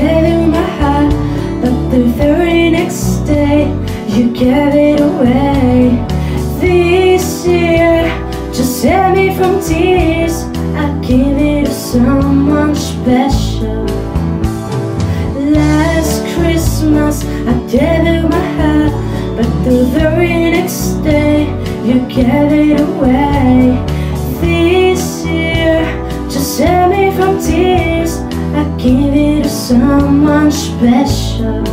gave you my heart, but the very next day you gave it away. This year, just save me from tears. I give it to someone special. Last Christmas, I gave you my heart, but the very next day you gave it away. This year, just save me from tears. I give it someone special.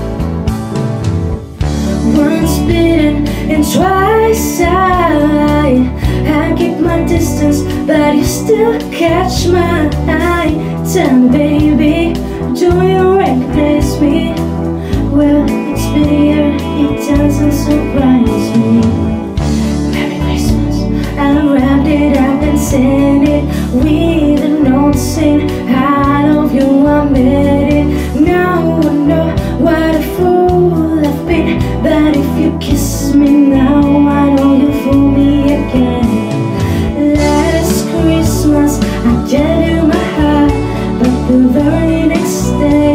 Once bitten and twice I. I keep my distance, but you still catch my eye. Tell me, baby, do you recognize me? Well, it's year, it doesn't surprise me. Merry Christmas, I wrapped it up and sent it with I gave you my heart, but the very next day,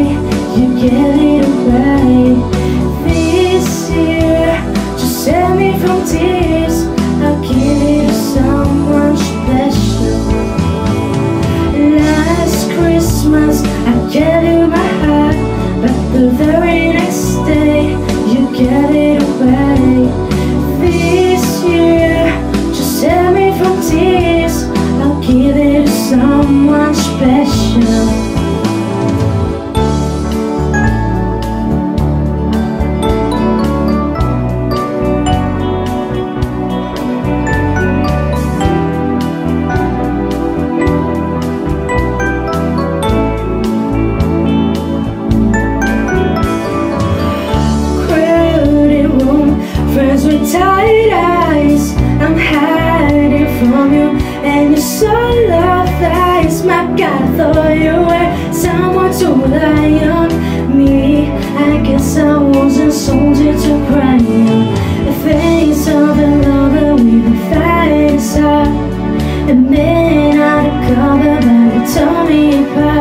you gave it away. This year, just save me from tears. I'll give it to someone special. Last Christmas, I gave you my heart, but the very someone special. God, thought you were someone to rely on. Me, I guess I wasn't soldier to cry on. The face of a lover we've been fighting so. A man out of cover, but you tore me apart.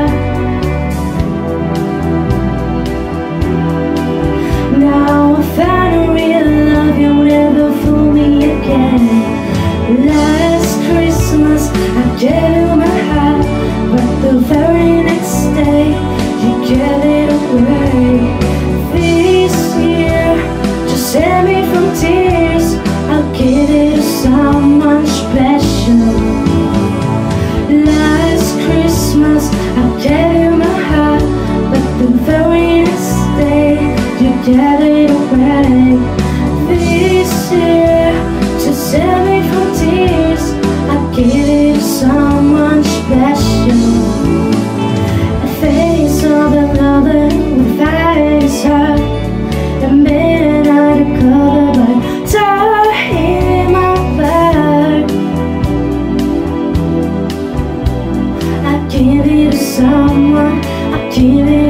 Me from tears. I'll give it to someone special. Give it